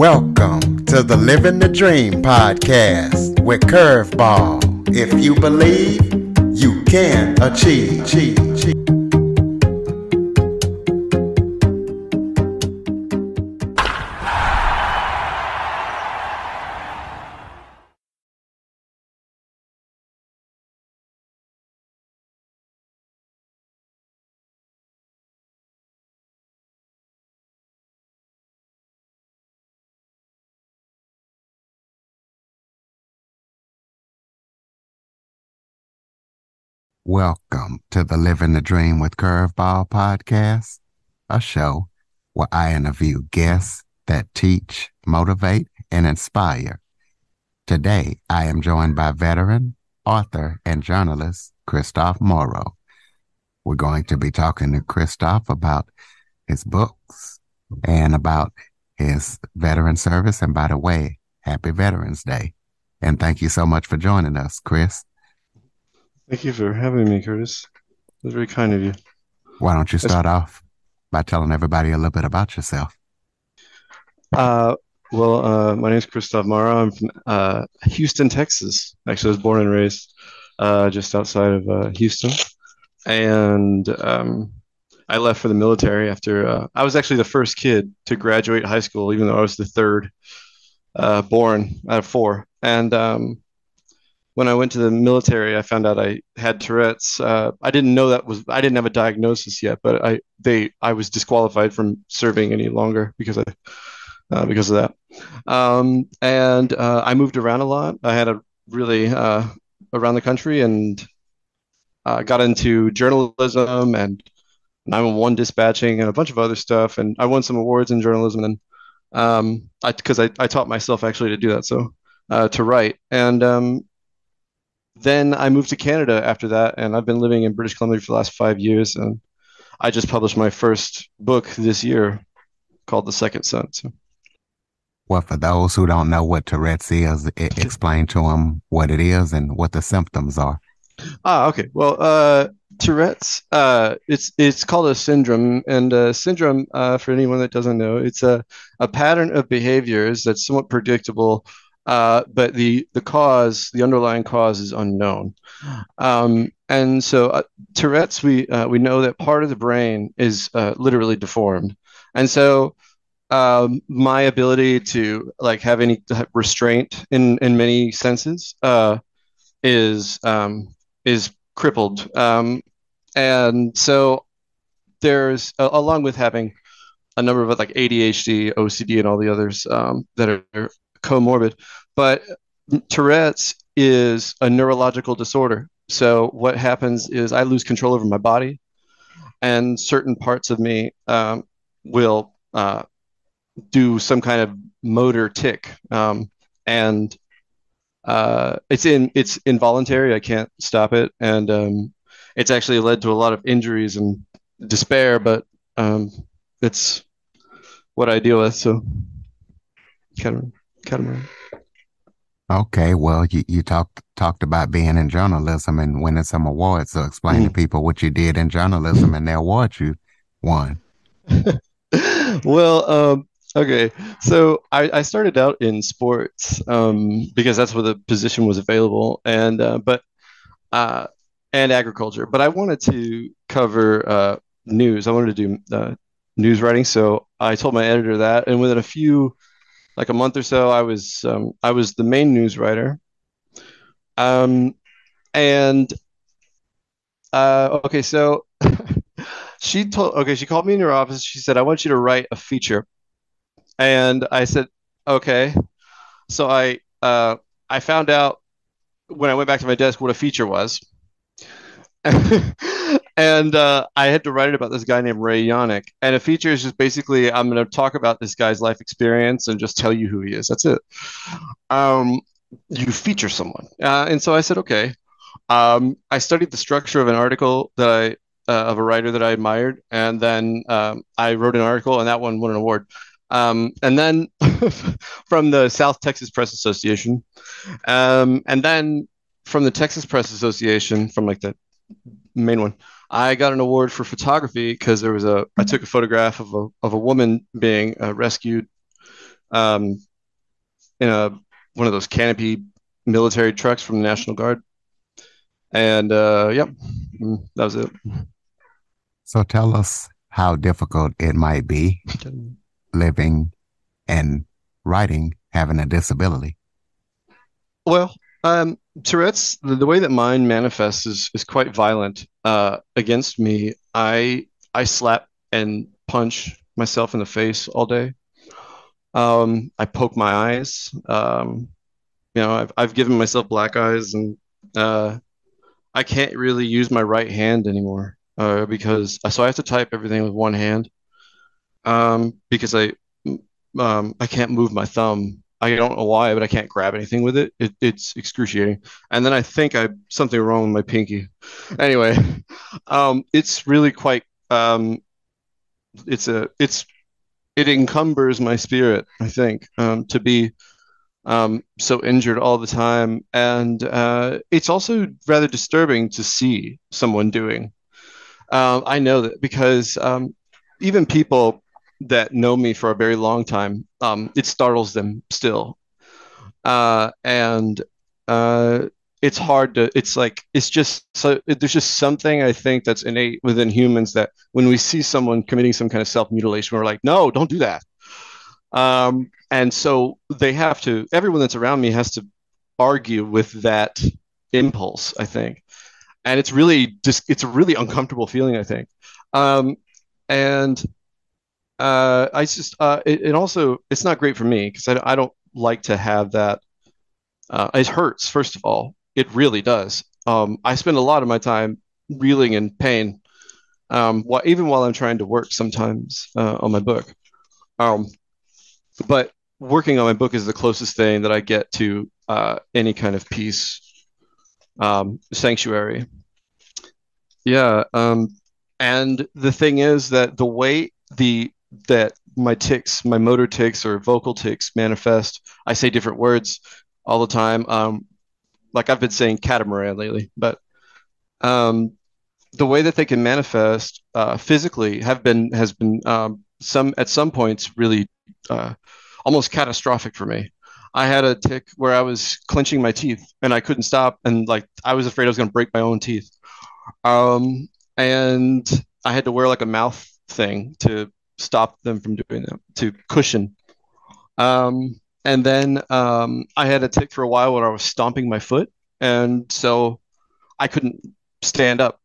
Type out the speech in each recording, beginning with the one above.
Welcome to the Living the Dream podcast with Curveball. If you believe, you can achieve. Welcome to the Living the Dream with Curveball podcast, a show where I interview guests that teach, motivate, and inspire. Today, I am joined by veteran, author, and journalist Kristof Morrow. We're going to be talking to Kristof about his books and about his veteran service. And by the way, happy Veterans Day. And thank you so much for joining us, Chris. Thank you for having me, Curtis. It was very kind of you. Why don't you start off by telling everybody a little bit about yourself? Uh, well, uh, my name is Kristof Morrow. I'm from uh, Houston, Texas. Actually, I was born and raised uh, just outside of uh, Houston. And um, I left for the military after uh, I was actually the first kid to graduate high school, even though I was the third uh, born out of four. And um, when I went to the military, I found out I had Tourette's. Uh, I didn't know that was I didn't have a diagnosis yet, but I they I was disqualified from serving any longer because I uh, because of that. Um, and uh, I moved around a lot. I had a really uh, around the country and uh, got into journalism and 911 dispatching and a bunch of other stuff. And I won some awards in journalism and um, I because I, I taught myself actually to do that. So uh, to write and um, then I moved to Canada after that, and I've been living in British Columbia for the last five years. And I just published my first book this year called The Second Son. So. Well, for those who don't know what Tourette's is, explain to them what it is and what the symptoms are. Ah, okay. Well, uh, Tourette's, uh, it's it's called a syndrome, and a syndrome, uh, for anyone that doesn't know, it's a, a pattern of behaviors that's somewhat predictable uh, but the the cause, the underlying cause, is unknown. Um, and so uh, Tourette's, we uh, we know that part of the brain is uh, literally deformed, and so um, my ability to like have any restraint in in many senses uh, is um, is crippled, um, and so there's along with having a number of like ADHD, OCD, and all the others um, that are comorbid, but Tourette's is a neurological disorder. So what happens is I lose control over my body, and certain parts of me um, will uh, do some kind of motor tic, um, and uh, it's in it's involuntary. I can't stop it, and um, it's actually led to a lot of injuries and despair. But um, it's what I deal with. So of catamaran. Okay, well, you, you talked talked about being in journalism and winning some awards. So explain mm-hmm. to people what you did in journalism and the awards you won. well, um, okay, so I, I, started out in sports um, because that's where the position was available, and uh, but uh, and agriculture. But I wanted to cover uh, news. I wanted to do uh, news writing, so I told my editor that, and within a few like a month or so, I was um, I was the main news writer. Um, and uh, okay, so she told okay, she called me in her office. She said, "I want you to write a feature," and I said, "Okay." So I uh, I found out when I went back to my desk what a feature was. and uh, I had to write it about this guy named Ray Yannick. And a feature is just basically I'm going to talk about this guy's life experience and just tell you who he is. That's it. Um, you feature someone, uh, and so I said, okay. Um, I studied the structure of an article that I uh, of a writer that I admired, and then um, I wrote an article, and that one won an award. Um, and then from the South Texas Press Association, um, and then from the Texas Press Association, from like the main one, I got an award for photography because there was a I took a photograph of a of a woman being uh, rescued um, in a one of those canopy military trucks from the National Guard. And uh, yep, mm, that was it. So tell us how difficult it might be living and writing having a disability. Well, um, Tourette's, the, the, way that mine manifests is, is quite violent uh, against me. I I slap and punch myself in the face all day. Um, I poke my eyes. Um, you know, I've I've given myself black eyes, and uh, I can't really use my right hand anymore uh, because so I have to type everything with one hand um, because I um, I can't move my thumb. I don't know why, but I can't grab anything with it. it it's excruciating. And then I think I something wrong with my pinky. Anyway, um, it's really quite um, it's a it's it encumbers my spirit. I think um, to be um, so injured all the time, and uh, it's also rather disturbing to see someone doing. Uh, I know that because um, even people that know me for a very long time, um, it startles them still, uh, and uh, it's hard to. It's like it's just so. There's just something I think that's innate within humans that when we see someone committing some kind of self mutilation, we're like, no, don't do that. Um, and so they have to. Everyone that's around me has to argue with that impulse. I think, and it's really just it's a really uncomfortable feeling. I think, um, and uh, I just uh, it, it, also it's not great for me because I, I don't like to have that. Uh, it hurts first of all. It really does. Um, I spend a lot of my time reeling in pain, um, even while I'm trying to work sometimes uh, on my book. Um, but working on my book is the closest thing that I get to uh, any kind of peace, um, sanctuary. Yeah, um, and the thing is that the way the that my tics, my motor tics or vocal tics manifest. I say different words all the time. Um, like I've been saying catamaran lately, but um, the way that they can manifest uh, physically have been has been um, some at some points really uh, almost catastrophic for me. I had a tic where I was clenching my teeth and I couldn't stop, and like I was afraid I was going to break my own teeth. Um, and I had to wear like a mouth thing to stop them from doing that to cushion. Um, and then um, I had a tic for a while where I was stomping my foot, and so I couldn't stand up.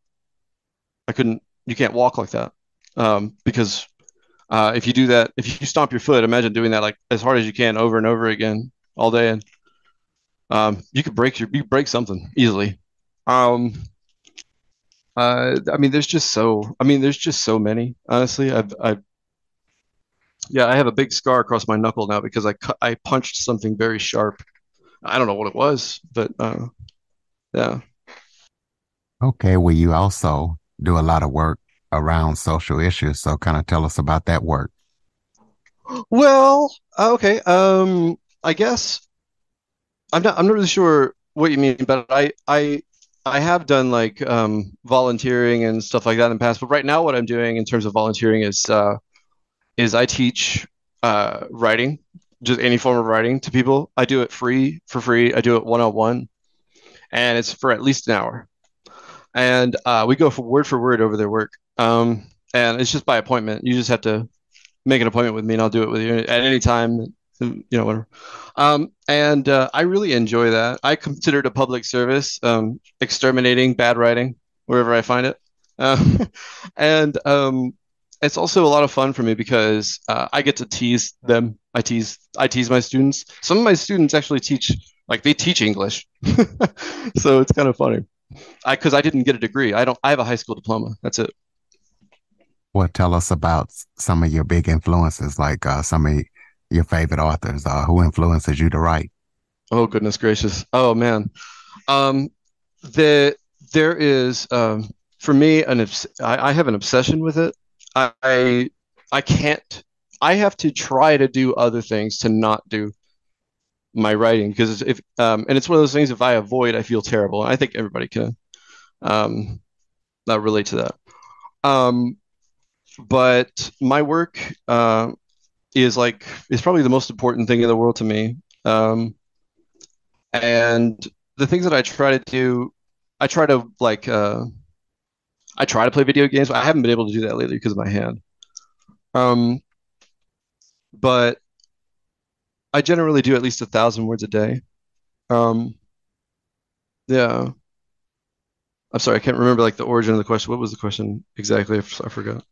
I couldn't. You can't walk like that um, because uh, if you do that, if you stomp your foot, imagine doing that like as hard as you can over and over again all day, and um, you could break your you break something easily. Um, uh, I mean, there's just so I mean, there's just so many. Honestly, I've I've yeah, I have a big scar across my knuckle now because I cu- I punched something very sharp. I don't know what it was, but uh, yeah. Okay, well, you also do a lot of work around social issues, so kind of tell us about that work. Well, okay, um, I guess I'm not I'm not really sure what you mean, but I I I have done like um, volunteering and stuff like that in the past. But right now, what I'm doing in terms of volunteering is uh, is I teach uh, writing, just any form of writing to people. I do it free for free. I do it one on one, and it's for at least an hour. And uh, we go for word for word over their work. Um, and it's just by appointment. You just have to make an appointment with me, and I'll do it with you at any time. You know, whatever. Um, and uh, I really enjoy that. I consider it a public service, um, exterminating bad writing wherever I find it. Uh, and um, it's also a lot of fun for me because uh, I get to tease them. I tease I tease my students. Some of my students actually teach like they teach English, so it's kind of funny. I because I didn't get a degree. I don't. I have a high school diploma. That's it. Well, tell us about some of your big influences, like uh, some of your favorite authors. Uh, who influences you to write? Oh goodness gracious! Oh man, um, the there is um, for me an I, I have an obsession with it I I can't. I have to try to do other things to not do my writing because if um, and it's one of those things. If I avoid, I feel terrible. I think everybody can um, not relate to that. Um, but my work uh, is like is probably the most important thing in the world to me. Um, and the things that I try to do, I try to like uh, I try to play video games, but I haven't been able to do that lately because of my hand. Um, but I generally do at least a thousand words a day. Um, yeah. I'm sorry, I can't remember like the origin of the question. What was the question exactly? I forgot.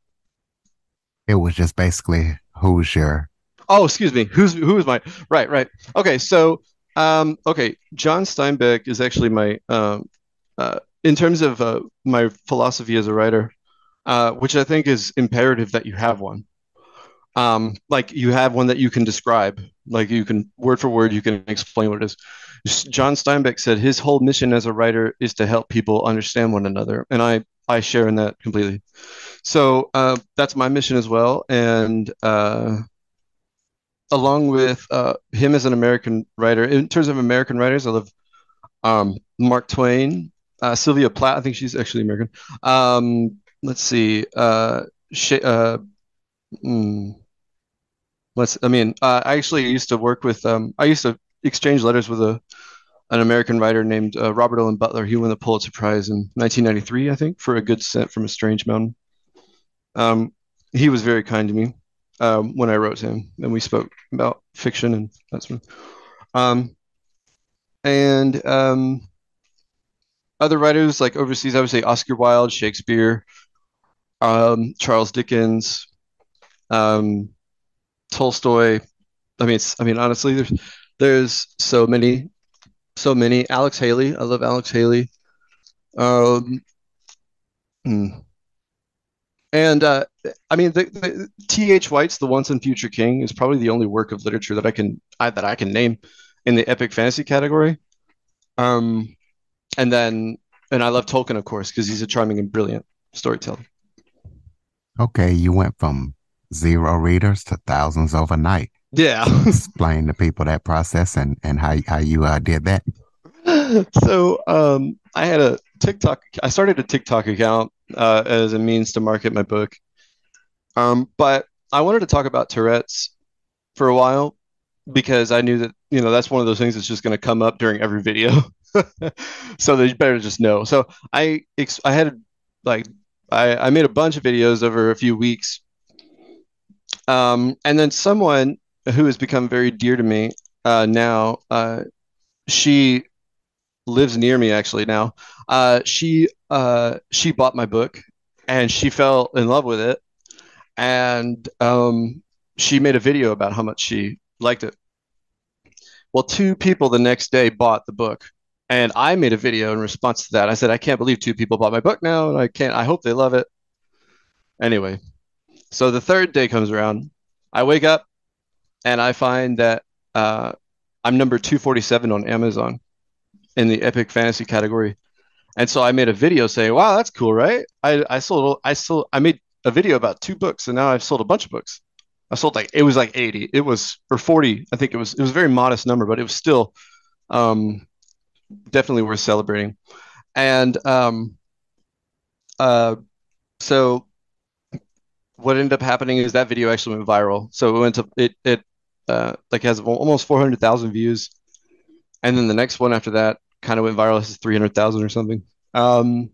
It was just basically who's your Oh, excuse me. Who's who is my right, right. Okay, so um okay, John Steinbeck is actually my um uh in terms of uh, my philosophy as a writer, uh, which I think is imperative that you have one. Um, like you have one that you can describe, like you can word for word, you can explain what it is. John Steinbeck said his whole mission as a writer is to help people understand one another, and I I share in that completely. So uh, that's my mission as well, and uh, along with uh, him as an American writer, in terms of American writers, I love um, Mark Twain, uh, Sylvia Plath. I think she's actually American. Um, let's see. Uh, uh, mm, let's. I mean, uh, I actually used to work with. Um, I used to exchange letters with a an American writer named uh, Robert Olen Butler. He won the Pulitzer Prize in 1993, I think, for A Good Scent from a Strange Mountain. Um, he was very kind to me um, when I wrote to him, and we spoke about fiction and that's sort of. um, and um, other writers like overseas, I would say Oscar Wilde, Shakespeare, um, Charles Dickens, um, Tolstoy. I mean, I mean, honestly, there's there's so many, so many. Alex Haley, I love Alex Haley. Um, hmm. And uh, I mean, the T.H. White's The Once and Future King is probably the only work of literature that I can I, that I can name in the epic fantasy category. Um, and then and I love Tolkien, of course, because he's a charming and brilliant storyteller. Okay, you went from zero readers to thousands overnight. Yeah. Explain to people that process and and how how you uh, did that. So um, I had a TikTok. I started a TikTok account uh, as a means to market my book. Um, but I wanted to talk about Tourette's for a while because I knew that you know that's one of those things that's just going to come up during every video. so they better just know. So I I had like I, I made a bunch of videos over a few weeks. Um, and then someone who has become very dear to me uh, now, uh, she lives near me actually now. Uh, she uh, she bought my book and she fell in love with it, and um, she made a video about how much she liked it. Well, two people the next day bought the book, and I made a video in response to that. I said, "I can't believe two people bought my book now, and I can't. I hope they love it." Anyway, so the third day comes around. I wake up and I find that uh, I'm number 247 on Amazon in the epic fantasy category. And so I made a video saying, "Wow, that's cool, right? I I sold I sold I made a video about two books, and now I've sold a bunch of books. I sold like it was like 80, it was or 40, I think it was it was a very modest number, but it was still um, definitely worth celebrating. And um, uh, so what ended up happening is that video actually went viral. So it went to it it uh, like has almost 400,000 views, and then the next one after that kind of went viral. This is 300,000 or something. Um,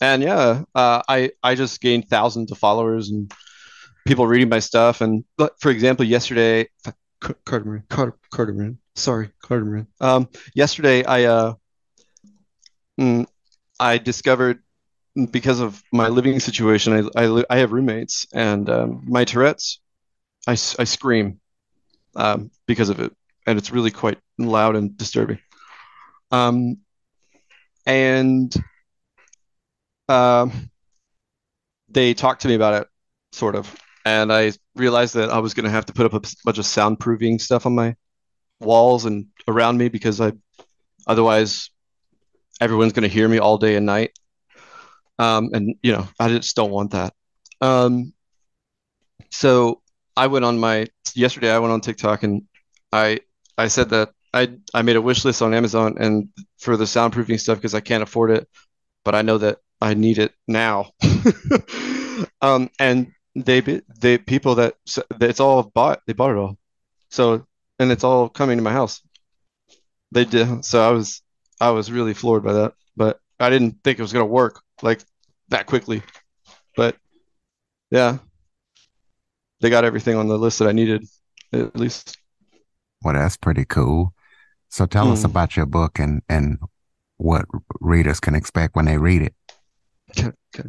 and yeah, uh, I I just gained thousands of followers and people reading my stuff. And for example, yesterday, Carter Carter, Carter sorry, Carter Um, yesterday I uh, mm, I discovered because of my living situation, I I, I have roommates and um, my Tourette's, I I scream um, because of it, and it's really quite loud and disturbing. Um, and um, they talked to me about it, sort of. And I realized that I was going to have to put up a bunch of soundproofing stuff on my walls and around me because I, otherwise, everyone's going to hear me all day and night. Um, and you know, I just don't want that. Um, so I went on my yesterday. I went on TikTok and I I said that I I made a wish list on Amazon and for the soundproofing stuff because I can't afford it, but I know that I need it now. um, and they they people that it's all bought they bought it all so and it's all coming to my house they did so i was i was really floored by that but i didn't think it was going to work like that quickly but yeah they got everything on the list that i needed at least well that's pretty cool so tell mm. us hmm. about your book and and what readers can expect when they read it okay, okay.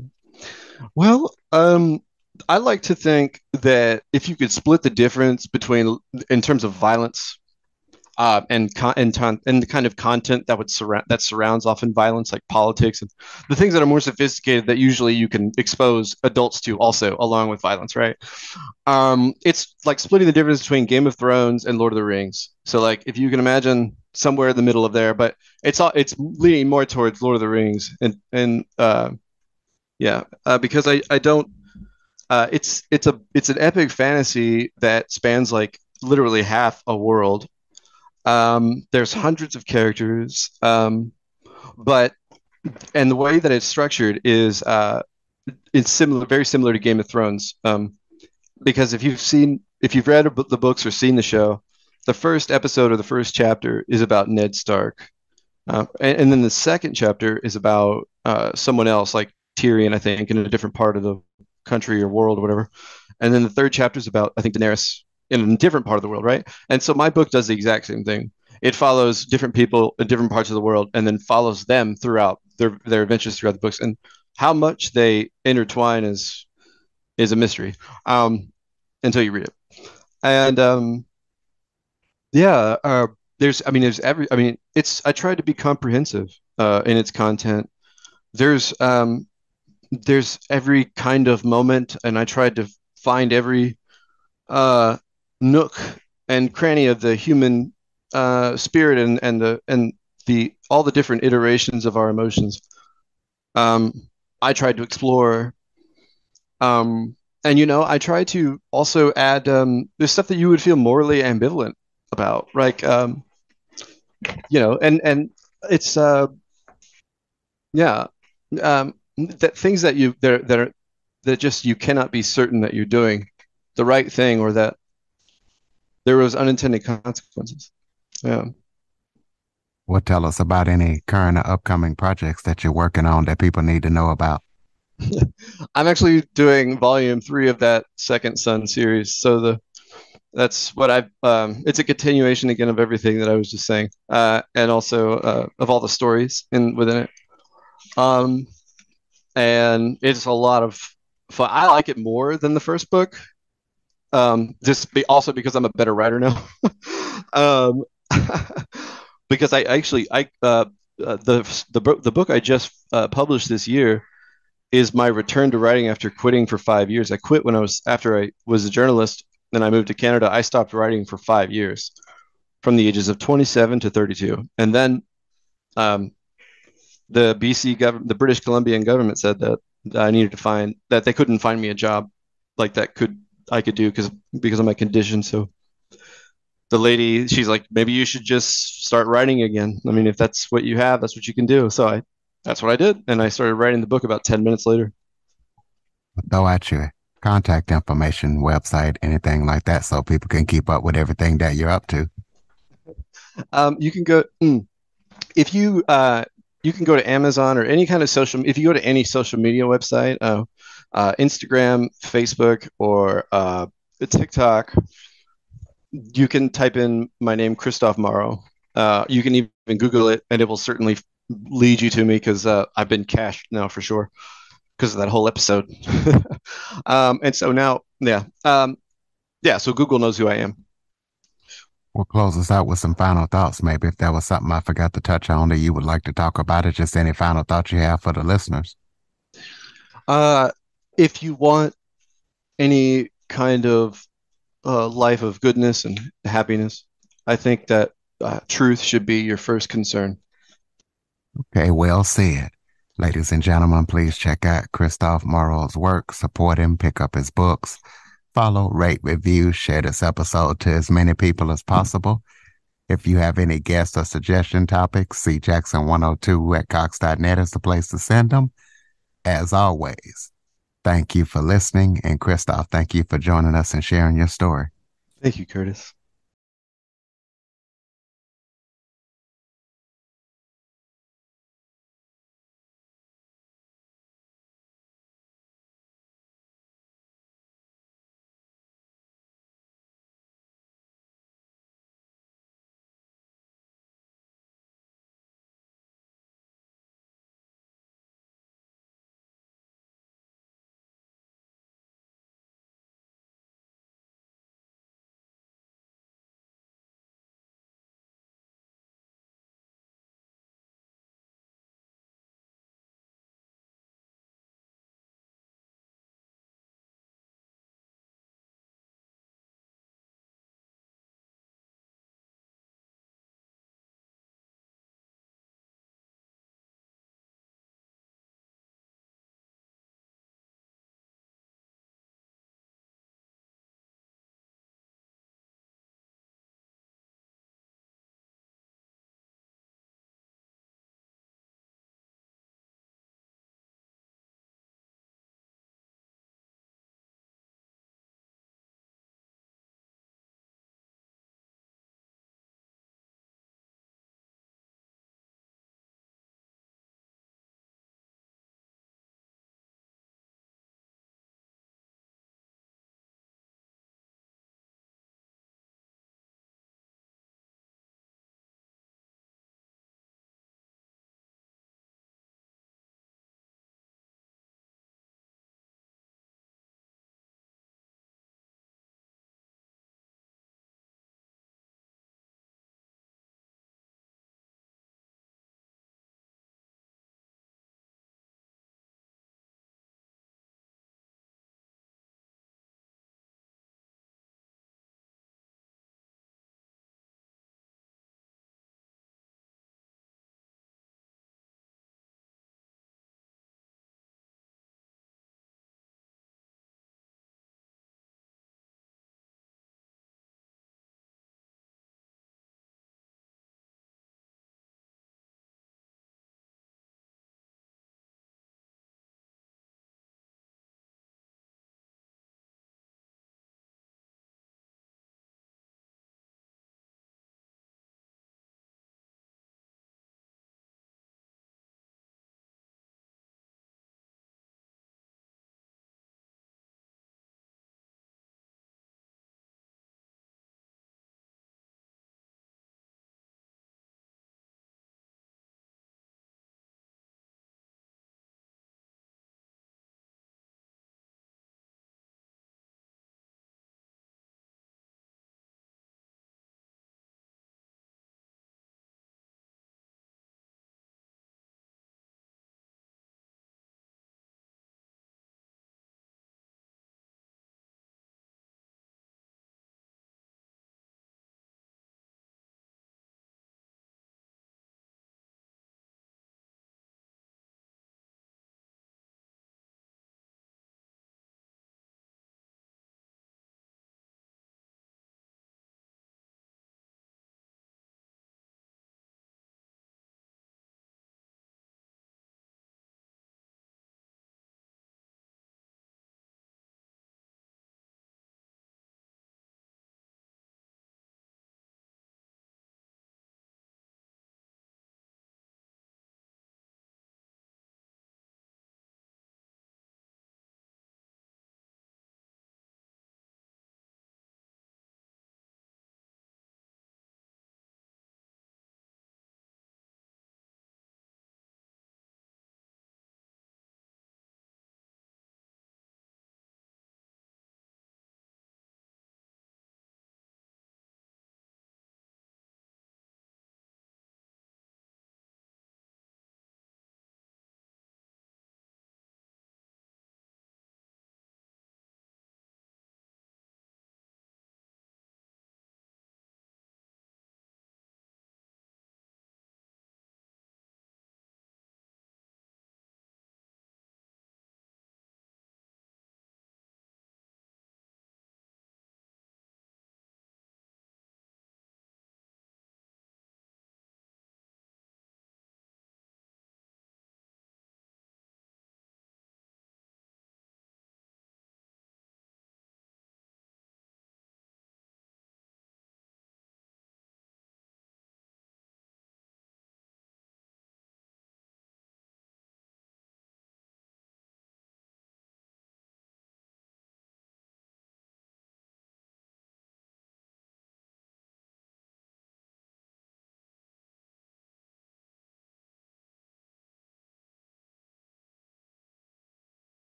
well um I like to think that if you could split the difference between, in terms of violence, uh, and con- and, ton- and the kind of content that would surround that surrounds often violence, like politics and the things that are more sophisticated that usually you can expose adults to also along with violence, right? Um, it's like splitting the difference between Game of Thrones and Lord of the Rings. So like if you can imagine somewhere in the middle of there, but it's all it's leaning more towards Lord of the Rings and and uh, yeah, uh, because I I don't uh, it's it's a it's an epic fantasy that spans like literally half a world. Um, there's hundreds of characters, um, but and the way that it's structured is uh, it's similar, very similar to Game of Thrones. Um, because if you've seen, if you've read the books or seen the show, the first episode or the first chapter is about Ned Stark, uh, and, and, then the second chapter is about uh, someone else, like Tyrion, I think, in a different part of the country or world or whatever. And then the third chapter is about, I think, Daenerys in a different part of the world, right? And so my book does the exact same thing. It follows different people in different parts of the world and then follows them throughout their, their adventures throughout the books. And how much they intertwine is is a mystery um, until you read it. And um, yeah, uh, there's, I mean, there's every, I mean, it's, I tried to be comprehensive uh, in its content. There's, um, there's every kind of moment, and I tried to find every uh, nook and cranny of the human uh, spirit and and the and the all the different iterations of our emotions. Um, I tried to explore. Um, and you know, I try to also add um, there's stuff that you would feel morally ambivalent about, like um, you know, and and it's uh, yeah, um, that things that you that that are that just you cannot be certain that you're doing the right thing or that there was unintended consequences. Yeah. Well, tell us about any current or upcoming projects that you're working on that people need to know about. I'm actually doing volume three of that Second Son series. So the that's what I've. Um, it's a continuation again of everything that I was just saying, uh, and also uh, of all the stories in within it. Um, and it's a lot of fun. I like it more than the first book. Um, just be, also because I'm a better writer now. um, because I actually I uh, uh, the the the book I just uh, published this year is my return to writing after quitting for five years. I quit when I was after I was a journalist. Then I moved to Canada. I stopped writing for five years, from the ages of 27 to 32, and then um, the BC government, the British Columbian government said that I needed to find that they couldn't find me a job like that could I could do because because of my condition. So the lady, she's like, maybe you should just start writing again. I mean, if that's what you have, that's what you can do. So I, that's what I did, and I started writing the book about ten minutes later. Throw out your contact information, website, anything like that, so people can keep up with everything that you're up to. Um, you can go mm, if you uh, you can go to Amazon or any kind of social. If you go to any social media website, uh, uh, Instagram, Facebook, or uh, TikTok, you can type in my name, Kristof Morrow. Uh, you can even Google it, and it will certainly lead you to me because uh, I've been cached now for sure because of that whole episode. um, and so now, yeah, um, yeah. So Google knows who I am. We'll close us out with some final thoughts. Maybe if there was something I forgot to touch on that you would like to talk about, it just any final thoughts you have for the listeners. Uh, if you want any kind of uh, life of goodness and happiness, I think that uh, truth should be your first concern. Okay, well said. Ladies and gentlemen, please check out Kristof Morrow's work, support him, pick up his books follow, rate, review, share this episode to as many people as possible. If you have any guest or suggestion topics, cjackson102 at cox.net is the place to send them. As always, thank you for listening. And Kristof, thank you for joining us and sharing your story. Thank you, Curtis.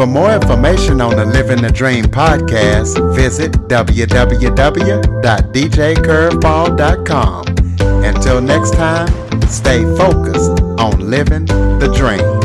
For more information on the Living the Dream podcast, visit www.djcurveball.com. Until next time, stay focused on living the dream.